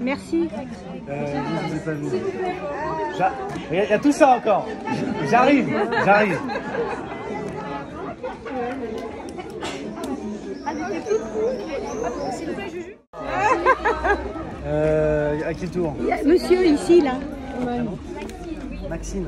Merci. Euh, Il y, a- y a tout ça encore. J'arrive, j'arrive. Euh, à qui le tour? Monsieur ici, là. Ah Maxime.